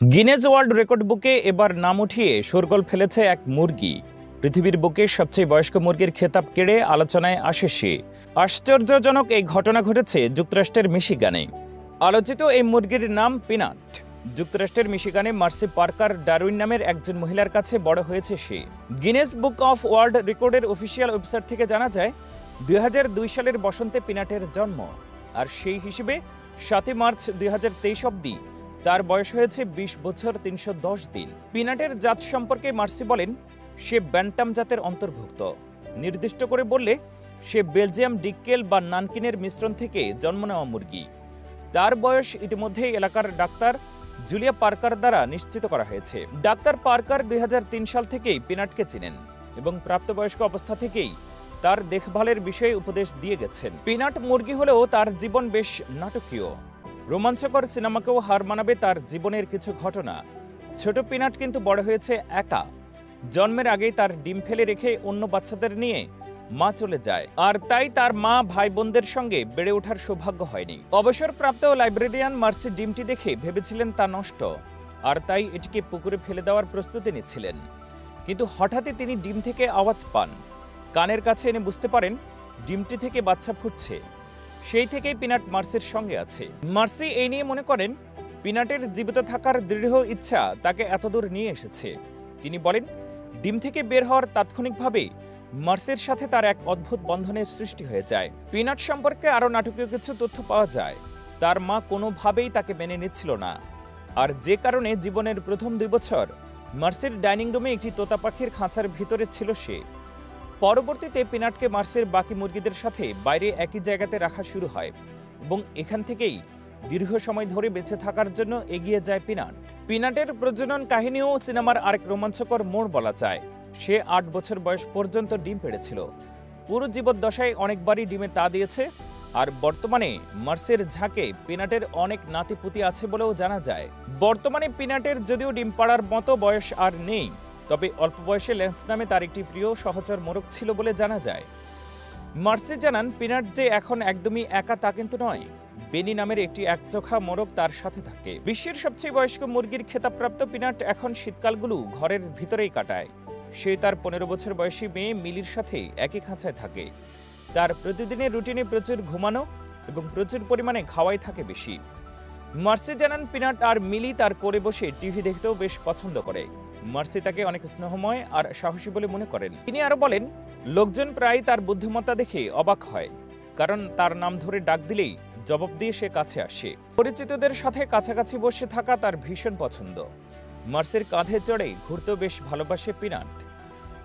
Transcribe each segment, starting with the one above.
Guinness world record বুকে এবার নাম উঠিয়ে শোরগোল ফেলেছে এক মুরগি। পৃথিবীর বুকে সবচেয়ে বয়স্ক মুরগির খেতাব কেড়ে আলোচনায় আসে সে। আশ্চর্যজনক এই ঘটনা ঘটেছে যুক্তরাষ্ট্রের মিশিগানে। আলোচিত এই মুরগির নাম পিনাট। যুক্তরাষ্ট্রের মিশিগানে মার্সি পার্কার ডারউইন নামের একজন মহিলার কাছে বড় হয়েছে সে। গিনেস বুক অফ ওয়ার্ল্ড রেকর্ডের অফিসিয়াল ওয়েবসাইট থেকে জানা যায়, দুই হাজার দুই সালের বসন্তে পিনাটের জন্ম। আর সেই হিসেবে সাতই মার্চ দুই অবধি তার বয়স হয়েছে বিশ বছর তিনশো দশ দিন। পিনাটের জাত সম্পর্কে মার্সি বলেন, সে ব্যান্টাম জাতের অন্তর্ভুক্ত। নির্দিষ্ট করে বললে, সে বেলজিয়াম ডিক্কেল বা নানকিনের মিশ্রণ থেকে জন্ম নেওয়া মুরগি। তার বয়স ইতিমধ্যেই এলাকার ডাক্তার জুলিয়া পার্কার দ্বারা নিশ্চিত করা হয়েছে। ডাক্তার পার্কার দুই হাজার তিন সাল থেকেই পিনাটকে চিনেন এবং প্রাপ্তবয়স্ক অবস্থা থেকেই তার দেখভালের বিষয়ে উপদেশ দিয়ে গেছেন। পিনাট মুরগি হলেও তার জীবন বেশ নাটকীয়। রোমাঞ্চকর সিনেমাকেও হার মানাবে তার জীবনের কিছু ঘটনা। ছোট পিনাট কিন্তু বড় হয়েছে একা। জন্মের আগেই তার ডিম ফেলে রেখে অন্য বাচ্চাদের নিয়ে মা চলে যায়। আর তাই তার মা ভাই বোনদের সঙ্গে বেড়ে ওঠার সৌভাগ্য হয়নি। অবসরপ্রাপ্ত লাইব্রেরিয়ান মার্সি ডিমটি দেখে ভেবেছিলেন তা নষ্ট। আর তাই এটিকে পুকুরে ফেলে দেওয়ার প্রস্তুতি নিচ্ছিলেন। কিন্তু হঠাৎই তিনি ডিম থেকে আওয়াজ পান। কানের কাছে এনে বুঝতে পারেন, ডিমটি থেকে বাচ্চা ফুটছে। সেই থেকেই পিনাট মার্সির সঙ্গে আছে। মার্সি এই নিয়ে মনে করেন, পিনাটের জীবিত থাকার দৃঢ় ইচ্ছা তাকে এতদূর নিয়ে এসেছে। তিনি বলেন, ডিম থেকে বের হওয়ার তাৎক্ষণিকভাবে মার্সের সাথে তার এক অদ্ভুত বন্ধনের সৃষ্টি হয়ে যায়। পিনাট সম্পর্কে আরও নাটকীয় কিছু তথ্য পাওয়া যায়। তার মা কোনোভাবেই তাকে মেনে নিচ্ছিল না। আর যে কারণে জীবনের প্রথম দুই বছর মার্সের ডাইনিং রুমে একটি তোতা পাখির খাঁচার ভিতরে ছিল সে। পরবর্তীতে পিনাটকে মার্সের বাকি মুরগিদের সাথে বাইরে একই জায়গাতে রাখা শুরু হয় এবং এখান থেকেই দীর্ঘ সময় ধরে বেঁচে থাকার জন্য এগিয়ে যায় পিনাট। পিনাটের প্রজনন কাহিনীও সিনেমার আরেক রোমাঞ্চকর মোড় বলা যায়। সে আট বছর বয়স পর্যন্ত ডিম পেড়েছিল। পুরো জীবদ্দশায় অনেকবারই ডিমে তা দিয়েছে আর বর্তমানে মার্সের ঝাঁকে পিনাটের অনেক নাতিপুতি আছে বলেও জানা যায়। বর্তমানে পিনাটের যদিও ডিম পাড়ার মতো বয়স আর নেই তবে অল্প বয়সে লেন্স নামে তার একটি প্রিয় সহচর মোরগ ছিল বলে জানা যায়। মার্সি জানান, পিনাট যে এখন একদমই একা তা কিন্তু নয়। বেনি নামের একটি একচোখা মোরগ তার সাথে থাকে। বিশ্বের সবচেয়ে বয়স্ক মুরগির খেতাবপ্রাপ্ত পিনাট এখন শীতকালগুলো ঘরের ভিতরেই কাটায়। সে তার পনেরো বছর বয়সী মেয়ে মিলির সাথে একই খাঁচায় থাকে। তার প্রতিদিনের রুটিনে প্রচুর ঘুমানো এবং প্রচুর পরিমাণে খাওয়াই থাকে বেশি। মার্সি জানান, পিনাট আর মিলি তার করে বসে টিভি দেখতেও বেশ পছন্দ করে। মার্সি তাকে অনেক স্নেহময় আর সাহসী বলে মনে করেন। তিনি আরও বলেন, লোকজন প্রায় তার বুদ্ধিমত্তা দেখে অবাক হয়, কারণ তার নাম ধরে ডাক দিলেই জবাব দিয়ে সে কাছে আসে। পরিচিতদের সাথে কাছাকাছি বসে থাকা তার ভীষণ পছন্দ। মার্সির কাঁধে চড়ে ঘুরতেও বেশ ভালোবাসে পিনাট।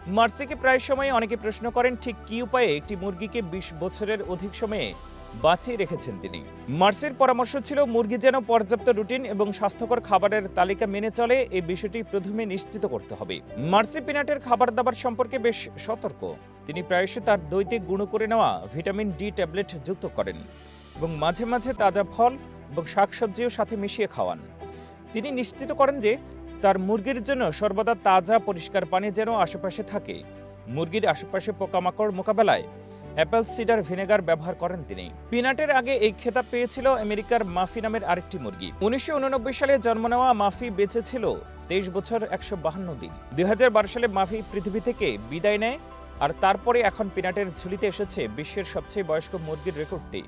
মার্সিকে প্রায় সময় অনেকে প্রশ্ন করেন, ঠিক কী উপায়ে একটি মুরগিকে বিশ বছরের অধিক সময়ে বাঁচিয়ে রেখেছেন তিনি। মার্সির পরামর্শ ছিল, মুরগি যেন পর্যাপ্ত রুটিন এবং স্বাস্থ্যকর খাবারের তালিকা মেনে চলে এই বিষয়টি প্রথমে নিশ্চিত করতে হবে। মার্সি পিনাটের খাবার দাবার সম্পর্কে বেশ সতর্ক। তিনি প্রায়শই তার দইতে গুঁড়ো করে নেওয়া, ভিটামিন ডি ট্যাবলেট যুক্ত করেন এবং মাঝে মাঝে তাজা ফল এবং শাকসবজিও সাথে মিশিয়ে খাওয়ান। তিনি নিশ্চিত করেন যে, তার মুরগির জন্য সর্বদা তাজা পরিষ্কার পানি যেন আশেপাশে থাকে। মুরগির আশেপাশে পোকামাকড় মোকাবেলায় অ্যাপেল সিডার ভিনেগার ব্যবহার করেন তিনি। পিনাটের আগে এই খেতাব পেয়েছিল আমেরিকার মাফি নামের আরেকটি মুরগি। উনিশশো উননব্বই সালে জন্ম নেওয়া মাফি বেঁচে ছিল তেইশ বছর একশো বাহান্ন দিন। দুই হাজার বারো সালে মাফি পৃথিবী থেকে বিদায় নেয় আর তারপরে এখন পিনাটের ঝুলিতে এসেছে বিশ্বের সবচেয়ে বয়স্ক মুরগির রেকর্ডটি।